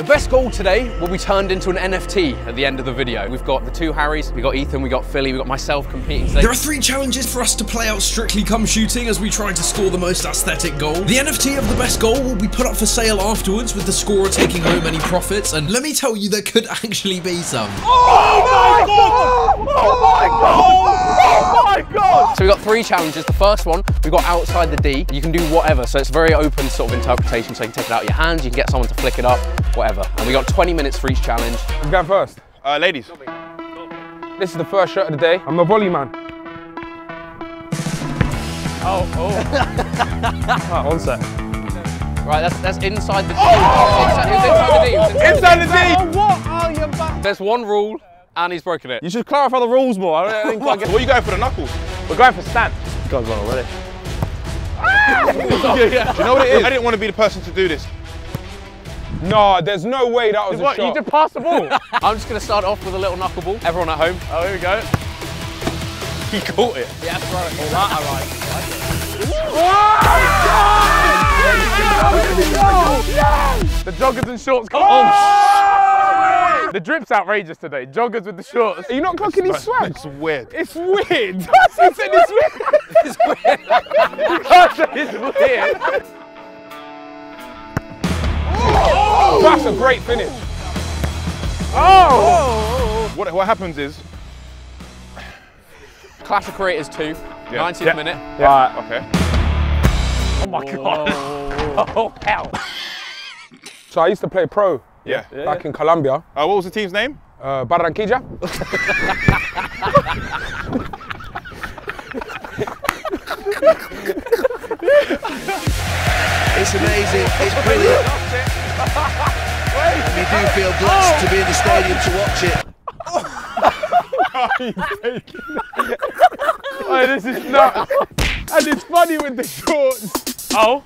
The best goal today will be turned into an NFT at the end of the video. We've got the two Harrys, we've got Ethan, we've got Filly, we've got myself competing today. There are three challenges for us to play out Strictly Come Shooting as we try to score the most aesthetic goal. The NFT of the best goal will be put up for sale afterwards with the scorer taking home any profits and let me tell you there could actually be some. Oh my god! Oh my god! Oh my god! So we've got three challenges. The first one, we've got outside the D. You can do whatever, so it's very open sort of interpretation, so you can take it out of your hands, you can get someone to flick it up, whatever. And we got 20 minutes for each challenge. I'm going first. Uh, ladies. This is the first shot of the day. I'm a volley man. Oh, oh. Ah, one sec. Right, that's that's inside the D. Inside, it's inside the D. It's inside Inside the D! Oh, what? Oh, you're back. There's one rule, and he's broken it. You should clarify the rules more. I don't, I get What are you going for the knuckles? We're going for stand. This guy's gone already. Do you know what it is? I didn't want to be the person to do this. No, there's no way that was a What? shot. You just passed the ball. I'm just going to start off with a little knuckleball. Everyone at home. oh, here we go. He caught it. Yeah, throw it. All That I like. The joggers and shorts come oh! on. The drip's outrageous today. Joggers with the shorts. Are you not clocking his swag? It's weird. It's weird. he said it's weird. It's weird. it's weird. Oh! That's a great finish. Oh! What, what happens is, Clash of Creators 2, 90th Yeah. minute. Right. okay. Oh my god. Oh hell. So I used to play pro Yeah. back in Colombia, Uh, what was the team's name? uh, Barranquilla. It's amazing. It's brilliant. And you do feel blessed to be in the stadium to watch it. Oh, this is nuts. and it's funny with the shorts. Oh.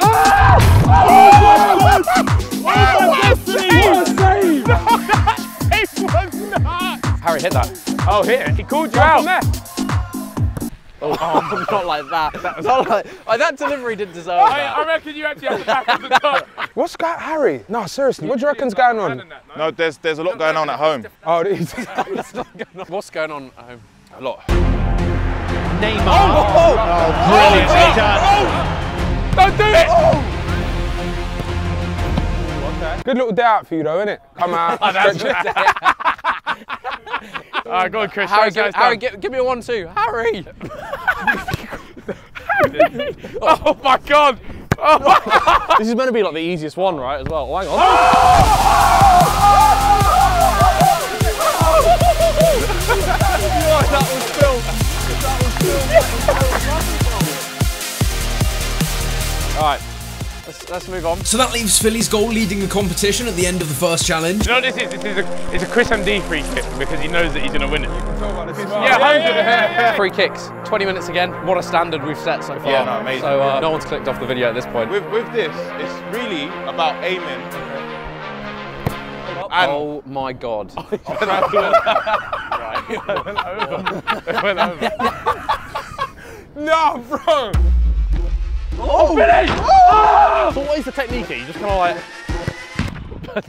It was nuts. Harry hit that. Oh, here. He called you From out. There. Oh, not like that. Not like, oh, that delivery didn't deserve I, that. I reckon you actually have to back from the top. What's going on Harry? No, seriously, what do you reckon's going on? No, there's there's a lot going on at home. Oh, he's- What's going on at home? A lot. Neymar. Oh, oh. oh, oh brilliant! Don't do it. good little day out for you though, innit? Come out, stretch it. All right, go on, Chris. Harry, Show give, Harry it's give, give me a one two. Harry. Oh my god. Oh this is meant to be like the easiest one, right? As well. Oh, hang on. let's let's move on. So that leaves Filly's goal leading the competition at the end of the first challenge. You know what this is? This is a, it's a Chris MD free kick because he knows that he's going to win it. Yeah, 100. Free kicks, 20 minutes again. What a standard we've set so far. Yeah, no, amazing. So uh, no one's clicked off the video at this point. With with this, it's really about aiming. And oh my god. Right. No, bro. So what is the technique here? You just kind of like.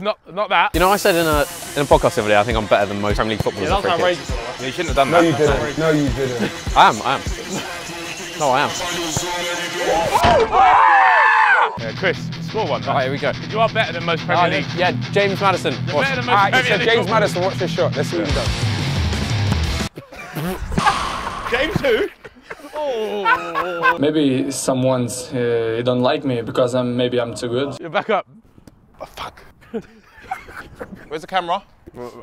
not, not that. You know, I said in a in a podcast the other day, I think I'm better than most Premier League footballers. Yeah, at that was free kicks. you shouldn't have done that. No, that. you didn't. No, you didn't. I am, I am. No, I am. Yeah, Chris, score one. All right, here we go. You are better than most Premier Uh, League. yeah, James Maddison. You're Watch. better than most Alright, you Premier League James footballers. Maddison, watch this shot. Let's see what he does. James who? Maybe someone's uh, don't like me because I'm maybe I'm too good. You're back up. Oh, Fuck. Where's the camera?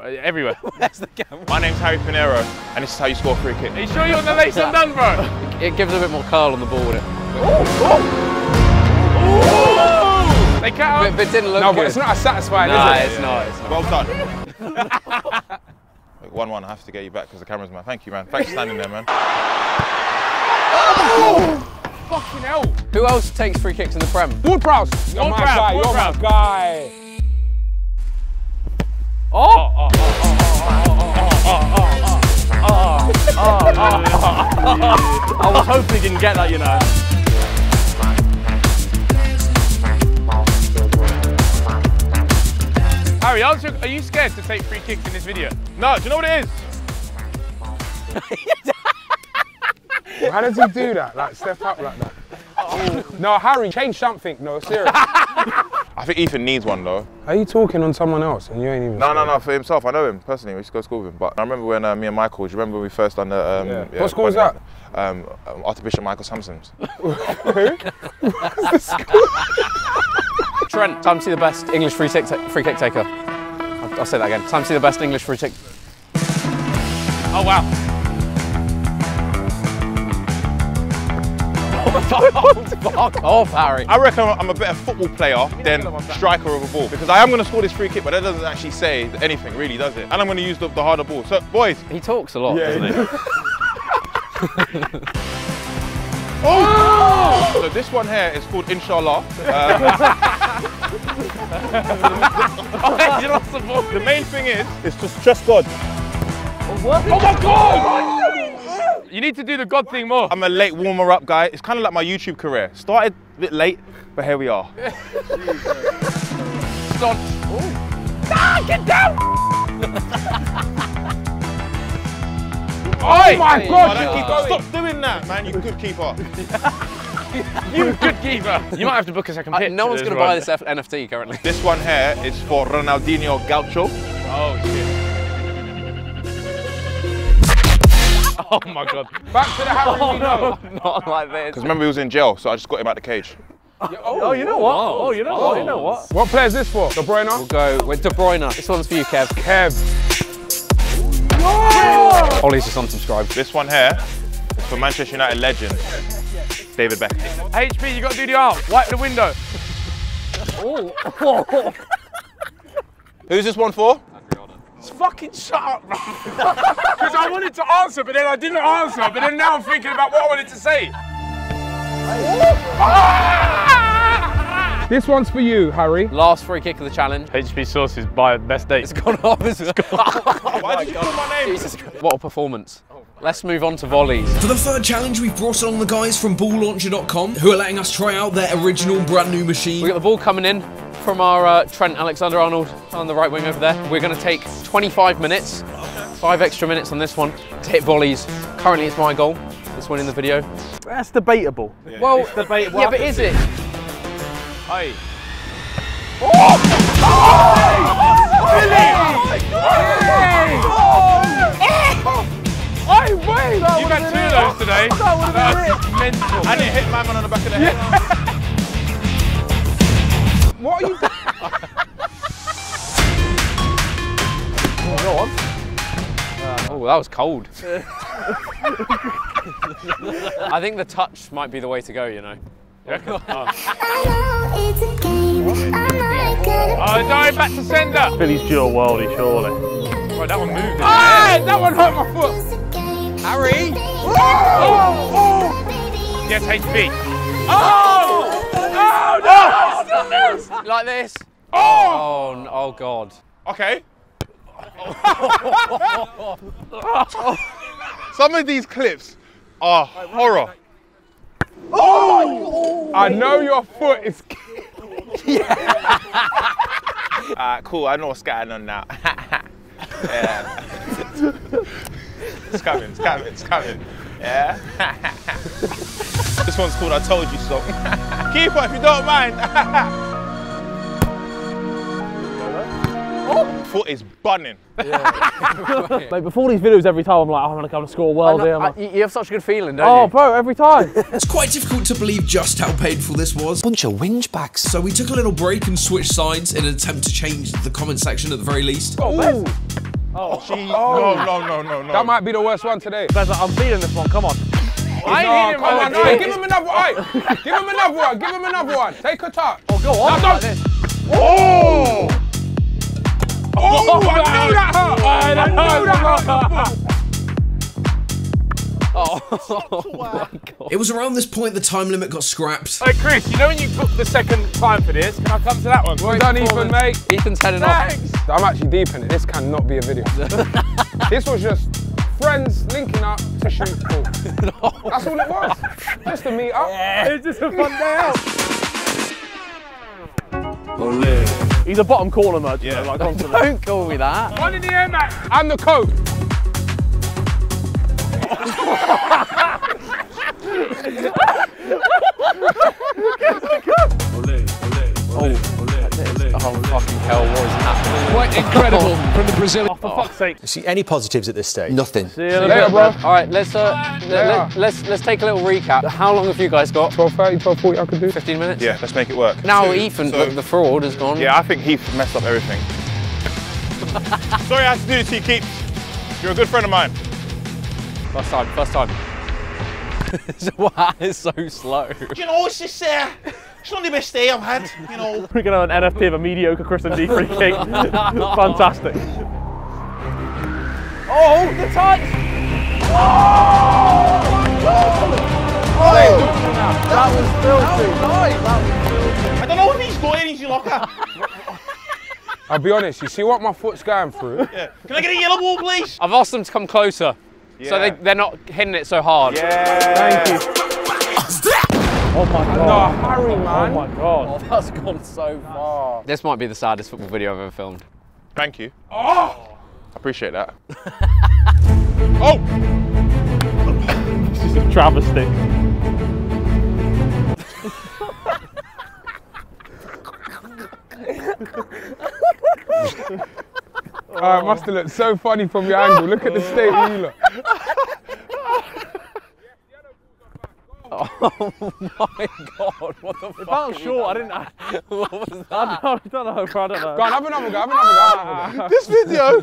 Everywhere. That's the camera. My name's Harry Pinero, and this is how you score a free kick. Are you sure you're on the lace undone, bro? It gives a bit more curl on the ball, would it? They cut But, but it didn't look No, good. but it's not as satisfying, Nah, is it? it's not. It's not. Well done. One one. I have to get you back because the camera's man. Thank you, man. Thanks for standing there, man. Fucking hell. Who else takes free kicks in the Prem? Ward-Prowse. You're my guy. You're my guy. Oh. oh! I was hoping he didn't get that, you know. Harry, answer, are you scared to take free kicks in this video? No, do you know what it is? How does he do that? Like step up like that? No, Harry, change something. No, serious. I think Ethan needs one though. Are you talking on someone else and you ain't even? No, no, no, for himself. I know him personally. We used to go to school with him. But I remember when uh, me and Michael, do you remember when we first done the. Um, Yeah. What school was that? Um, um, Archbishop Michael Samson's. Trent, time to see the best English free, kick free kick taker. I'll, I'll say that again. Time to see the best English free kick. Oh, wow. Fuck off, Harry. I reckon I'm a better football player than striker of a ball because I am going to score this free kick, but that doesn't actually say anything, really, does it? And I'm going to use the, the harder ball. So, boys, He talks a lot, doesn't he? so this one here is called Inshallah. Uh, you lost the ball. the main thing is, it's to trust God. Oh, oh my God. You need to do the God thing more. I'm a late warmer up guy. It's kind of like my YouTube career. Started a bit late, but here we are. Staunch. Oh my Hey, God! hey, you hey. keep going. Stop doing that, man. You good keeper. You good keeper. You might have to book a second Uh, no one's going to buy this F- NFT currently. This one here is for Ronaldinho Gaucho. Oh, shit. Oh my god. Back to the Harry we oh, know. Not like this. Because remember he was in jail, so I just got him out the cage. Oh, oh, you know what? Oh, you know what? You know what? What player is this for? De Bruyne? We'll go with De Bruyne. This one's for you, Kev. Kev. Ollie's just unsubscribed. This one here is for Manchester United legend, David Beckham. HP, you got to do the arm. Wipe the window. Who's this one for? Fucking shut up, Because I wanted to answer, but then I didn't answer. But then now I'm thinking about what I wanted to say. This one's for you, Harry. Last free kick of the challenge. HP Sources by best date. It's gone off. It's Why did you put my name? Jesus Christ. What a performance. Let's move on to volleys. For the third challenge, we've brought along the guys from balllauncher.com who are letting us try out their original brand new machine. We got the ball coming in from our uh, Trent Alexander-Arnold on the right wing over there. We're going to take 25 minutes, five extra minutes on this one to hit volleys. Currently, it's my goal. This one in the video. That's debatable. Well, debatable. yeah, but is it? Hey. You've had two of those today. That's mental. I didn't hit my man on the back of the head. What are you doing oh, oh, that was cold. I think the touch might be the way to go, you know. Oh, oh dive back to sender. Billy's dual worldy, surely. Right, that one moved. in the Hey, air. that one hurt my foot. Harry! Yes, HP. Oh! no! Like this. Oh, n- oh God. Okay. Some of these clips are horror. Oh! I know your foot is. yeah. Uh, cool, I know what's going on now. yeah. It's coming, it's coming, it's coming. Yeah. this one's called I Told You So. Keeper, if you don't mind. Foot is bunning. Like before these videos, every time I'm like, oh, I'm gonna come and score a world here. Like, you you have such a good feeling, don't oh, you? Oh, bro, every time. It's quite difficult to believe just how painful this was. Bunch of whingebacks. So we took a little break and switched sides in an attempt to change the comment section at the very least. Oh, oh. Gee, oh. No, no, no, no, no. That might be the worst one today. Guys, I'm feeling this one. Come on. I No, ain't hitting come on, one. give him another one. Give him another one. Give him another one. Take a touch. Oh, go on. Like don't- Oh. It was around this point the time limit got scrapped. Hey, Chris, you know when you booked the second time for this? Can I come to that one? Well done, Ethan, mate. Ethan's heading off. Thanks. I'm actually deep in it. This cannot be a video. this was just friends linking up to shoot pool. That's all it was. Just to meet up. It's just a fun day out. Oh, Ole. He's a bottom corner merchant, Yeah. like constantly. Don't call me that. One in the air, Matt. And the coat. Oh fucking hell, what is happening? Quite incredible from the Brazilian. Oh, for fuck's sake. See any positives at this stage? Nothing. See you in Later, bro. All right, let's uh, let, let, let's let's take a little recap. How long have you guys got? 12.30, 12.40 I could do. 15 minutes. Yeah, let's make it work. Now Two. Ethan, So- the, the fraud, has gone. Yeah, I think Heath messed up everything. Sorry I had to do this to you, Keep. You're a good friend of mine. First time. First time. wow, it's so slow. You know, it's just, uh, it's not the best day I've had, you know. We're going to have an NFP of a mediocre Chris MD free kick. Fantastic. Oh, the touch! That was filthy. I don't know if he's got it in his locker. I'll be honest, you see what my foot's going through? Yeah. Can I get a yellow ball, please? I've asked them to come closer, so they, they're not hitting it so hard. Yeah. Thank you. Oh my god. No, hurry, hurry, Oh my god. Oh, that's gone so far. This might be the saddest football video I've ever filmed. Thank you. Oh! I appreciate that. oh! This is a travesty. Oh, it must have looked so funny from your angle. Look at the state of you look. Oh my god, what the fuck? That was short. I didn't. I, What was that? I don't know. bro, I don't know. Go on, have another go, have another go, have another go. This video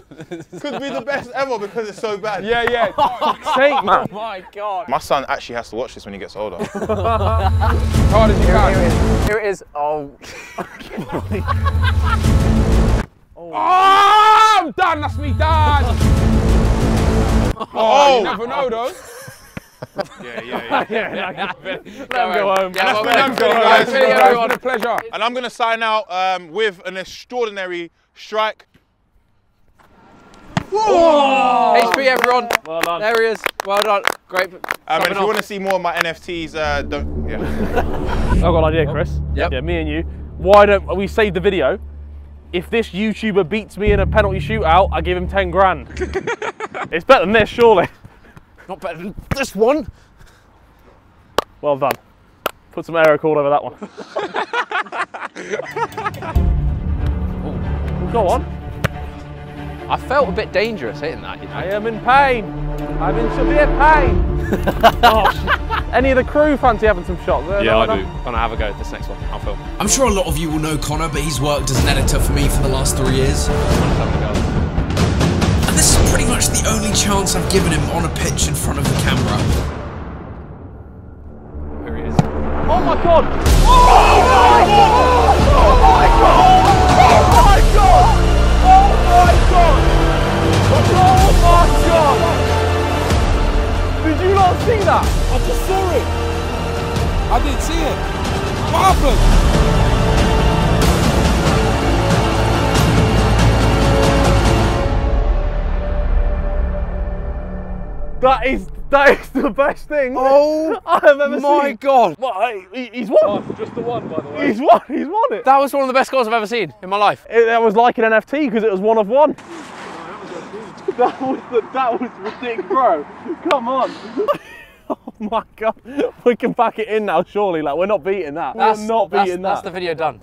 could be the best ever because it's so bad. Yeah, yeah. Sake, man. Oh my god. My son actually has to watch this when he gets older. Hard as you Here can. it is. Here it is. Oh. Oh. oh, I'm done. That's me done. Oh, you never know though. Yeah, yeah, yeah. Yeah, let him go home. Yeah, well, been well, done, well, guys. well, It's everyone. a pleasure. And I'm going to sign out um, with an extraordinary strike. Whoa! HP everyone. Well done. There he is. Well done. Great. Um, and if you want to see more of my NFTs, uh, don't. Yeah. I've got an idea, Chris. Yep. Yeah, me and you. Why don't we save the video? If this YouTuber beats me in a penalty shootout, I give him 10 grand. it's better than this, surely. Not better than this one. Well done. Put some air record over that one. Oh, Go on. I felt a bit dangerous hitting that. You know? I am in pain. I'm in severe pain. oh, any of the crew fancy having some shots? Uh, Yeah, no, I no? do. Gonna have a go at this next one. I'll film. I'm sure a lot of you will know Connor, but he's worked as an editor for me for the last three years. And this is pretty much the only chance I've given him on a pitch in front of the camera. Here he is. Oh my god! Oh my god! Oh my god! Oh my god! Oh my god! Did you not see that? I just saw it. I didn't see it. What happened? That is that is the best thing Oh I have ever my seen. god. What, he- he's won. Oh, just the one, by the way. He's won. He's won it. That was one of the best goals I've ever seen in my life. It, that was like an NFT because it was one of one. Oh, that was the, that was ridiculous, bro. Come on. oh my god, we can pack it in now. Surely, like we're not beating that. That's we're not that's, beating That's that. the video done.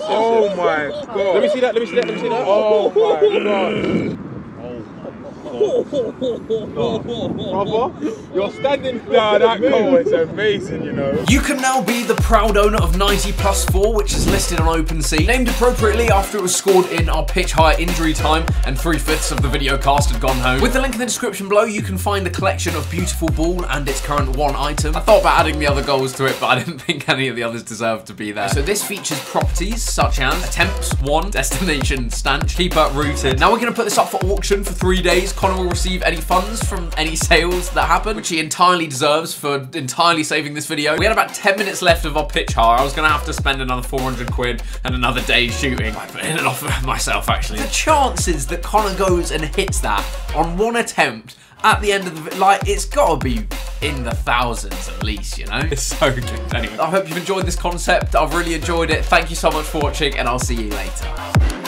Oh my god. Let me see that. Let me see that. Let me see that. Oh my god. Oh. Brother, you're standing. Nah, that goal is amazing, you know. You can now be the proud owner of 90 plus 4, which is listed on OpenSea, named appropriately after it was scored in our pitch high injury time and three fifths of the video cast had gone home. With the link in the description below, you can find a collection of beautiful ball and its current one item. I thought about adding the other goals to it, but I didn't think any of the others deserved to be there. So this features properties such as attempts one, destination stanch, keeper rooted. Now we're going to put this up for auction for three days. Connor will receive any funds from any sales that happen, which he entirely deserves for entirely saving this video. We had about 10 minutes left of our pitch hire. I was going to have to spend another 400 quid and another day shooting. I put in an offer myself, actually. The chances that Connor goes and hits that on one attempt at the end of the, like, it's got to be in the thousands at least, you know? It's so good. Anyway, I hope you've enjoyed this concept. I've really enjoyed it. Thank you so much for watching, and I'll see you later.